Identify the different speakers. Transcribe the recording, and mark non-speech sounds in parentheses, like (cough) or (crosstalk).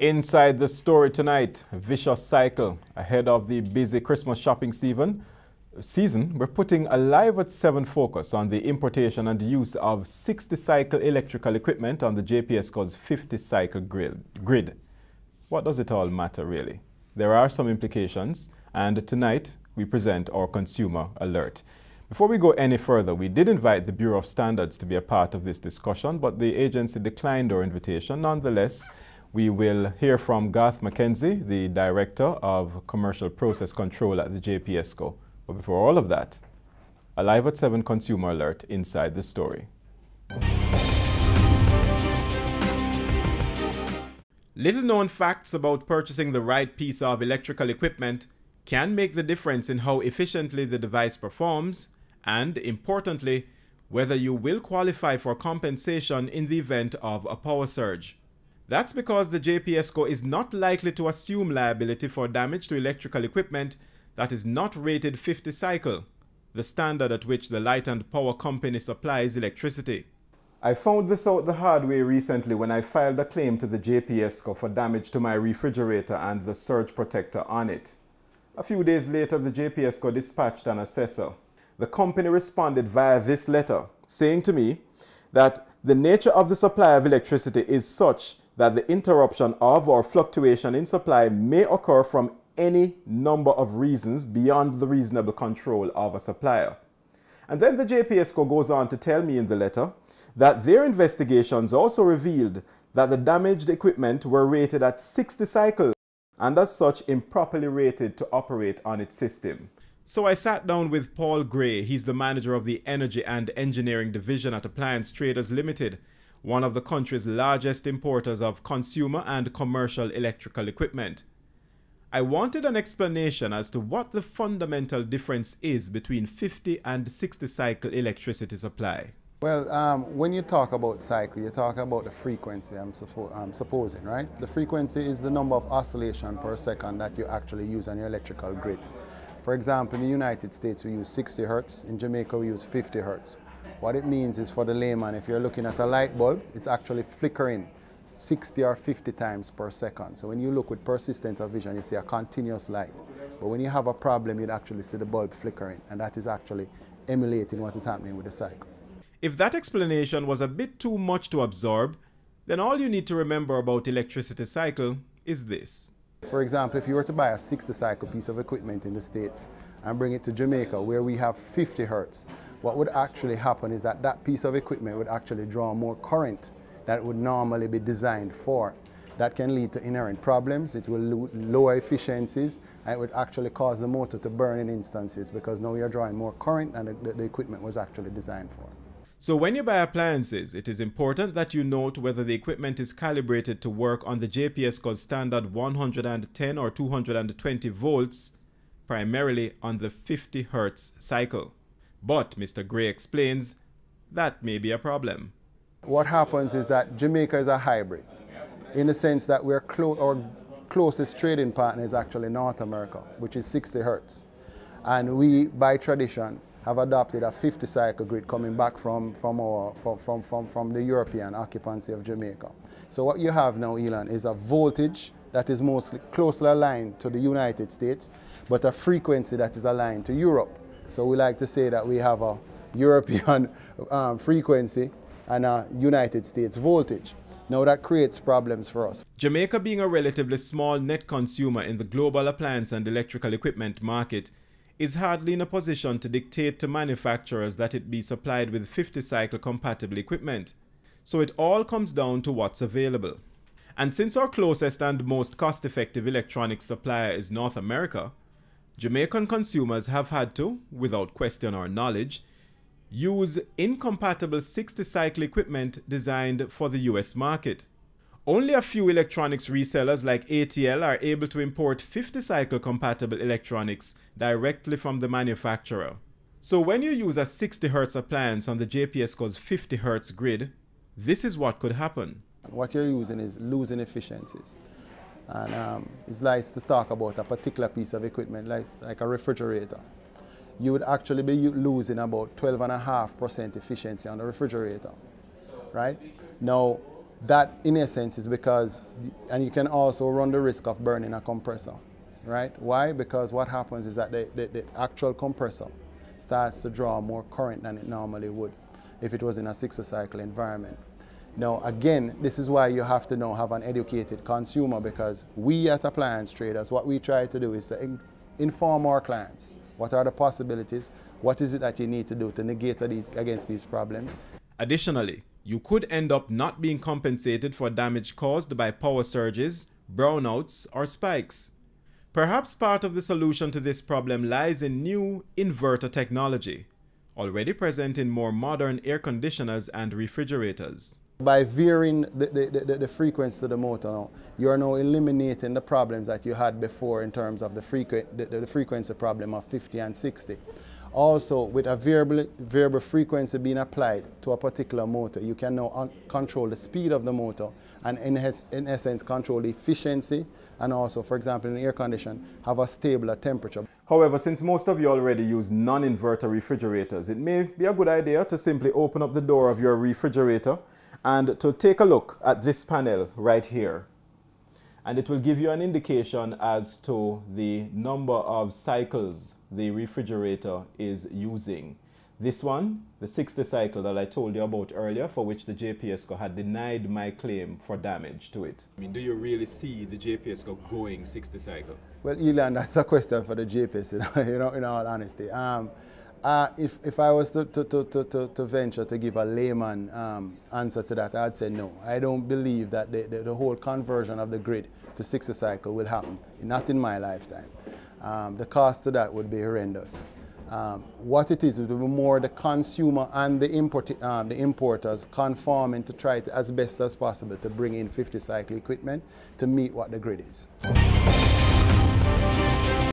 Speaker 1: Inside the story tonight, vicious cycle. Ahead of the busy Christmas shopping season, season, we're putting a live at 7 focus on the importation and use of 60 cycle electrical equipment on the JPSCO's 50 cycle grid. What does it all matter really? There are some implications, and tonight we present our consumer alert. Before we go any further, we did invite the Bureau of Standards to be a part of this discussion, but the agency declined our invitation. Nonetheless, we will hear from Garth McKenzie, the Director of Commercial Process Control at the JPSCO. But before all of that, a Live at 7 consumer alert inside the story. Little known facts about purchasing the right piece of electrical equipment can make the difference in how efficiently the device performs and, importantly, whether you will qualify for compensation in the event of a power surge. That's because the JPSCO is not likely to assume liability for damage to electrical equipment that is not rated 50 cycle, the standard at which the light and power company supplies electricity. I found this out the hard way recently when I filed a claim to the JPSCO for damage to my refrigerator and the surge protector on it. A few days later, the JPSCO dispatched an assessor. The company responded via this letter, saying to me that the nature of the supply of electricity is such that the interruption of or fluctuation in supply may occur from any number of reasons beyond the reasonable control of a supplier. And then the JPSCO goes on to tell me in the letter that their investigations also revealed that the damaged equipment were rated at 60 cycles and as such improperly rated to operate on its system. So I sat down with Paul Grey, he's the manager of the Energy and Engineering Division at Appliance Traders Limited, one of the country's largest importers of consumer and commercial electrical equipment. I wanted an explanation as to what the fundamental difference is between 50 and 60 cycle electricity supply.
Speaker 2: Well, um, when you talk about cycle, you're talking about the frequency, I'm, suppo I'm, supposing, right? The frequency is the number of oscillation per second that you actually use on your electrical grid. For example, in the United States, we use 60 hertz. In Jamaica, we use 50 hertz. What it means is for the layman, if you're looking at a light bulb, it's actually flickering 60 or 50 times per second. So when you look with persistent vision, you see a continuous light. But when you have a problem, you'd actually see the bulb flickering, and that is actually emulating what is happening with the cycle.
Speaker 1: If that explanation was a bit too much to absorb, then all you need to remember about electricity cycle is this.
Speaker 2: For example, if you were to buy a 60 cycle piece of equipment in the States and bring it to Jamaica where we have 50 hertz, what would actually happen is that that piece of equipment would actually draw more current that would normally be designed for. That can lead to inherent problems, it will lo lower efficiencies, and it would actually cause the motor to burn in instances because now you're drawing more current than the, the equipment was actually designed for.
Speaker 1: So when you buy appliances, it is important that you note whether the equipment is calibrated to work on the JPSCO's standard 110 or 220 volts, primarily on the 50 Hz cycle. But Mr. Grey explains that may be a problem.
Speaker 2: What happens is that Jamaica is a hybrid in the sense that we're clo our closest trading partner is actually North America, which is 60 hertz. And we, by tradition, have adopted a 50 cycle grid coming back from, from, our, from, from, from, from the European occupancy of Jamaica. So what you have now, Elon, is a voltage that is mostly closely aligned to the United States, but a frequency that is aligned to Europe. So we like to say that we have a European (laughs) um, frequency and a United States voltage. Now that creates problems for us.
Speaker 1: Jamaica being a relatively small net consumer in the global appliance and electrical equipment market is hardly in a position to dictate to manufacturers that it be supplied with 50 cycle compatible equipment. So it all comes down to what's available. And since our closest and most cost effective electronics supplier is North America, Jamaican consumers have had to, without question or knowledge, use incompatible 60 cycle equipment designed for the US market. Only a few electronics resellers like ATL are able to import 50 cycle compatible electronics directly from the manufacturer. So when you use a 60 Hz appliance on the JPSCO's 50 Hz grid, this is what could happen.
Speaker 2: What you're using is losing efficiencies. And um, it's nice to talk about a particular piece of equipment like, like a refrigerator. You would actually be losing about 12.5% efficiency on the refrigerator, right? Now, That, in essence, is because, and you can also run the risk of burning a compressor, right? Why? Because what happens is that the, the, the actual compressor starts to draw more current than it normally would if it was in a six-cycle environment. Now, again, this is why you have to now have an educated consumer because we at appliance traders, what we try to do is to in inform our clients. What are the possibilities? What is it that you need to do to negate against these problems?
Speaker 1: Additionally, you could end up not being compensated for damage caused by power surges, brownouts, or spikes. Perhaps part of the solution to this problem lies in new inverter technology, already present in more modern air conditioners and refrigerators.
Speaker 2: By varying the, the, the, the, frequency of the motor now, you are now eliminating the problems that you had before in terms of the, frequ the, the frequency problem of 50 and 60. Also, with a variable, variable frequency being applied to a particular motor, you can now control the speed of the motor and in, in essence control the efficiency and also, for example, in air condition, have a stable temperature.
Speaker 1: However, since most of you already use non-inverter refrigerators, it may be a good idea to simply open up the door of your refrigerator and to take a look at this panel right here. And it will give you an indication as to the number of cycles the refrigerator is using. This one, the 60 cycle that I told you about earlier, for which the JPSCO had denied my claim for damage to it. I mean, do you really see the JPSCO going 60 cycle?
Speaker 2: Well, Elon, that's a question for the JPSCO, (laughs) you know, in all honesty. Um, uh, if, if I was to, to, to, to, to venture to give a layman um, answer to that, I'd say no. I don't believe that the, the, the, whole conversion of the grid to 60 cycle will happen, not in my lifetime. Um, the cost of that would be horrendous. Um, what it is, it will be more the consumer and the, import, um, the importers conforming to try to, as best as possible to bring in 50 cycle equipment to meet what the grid is.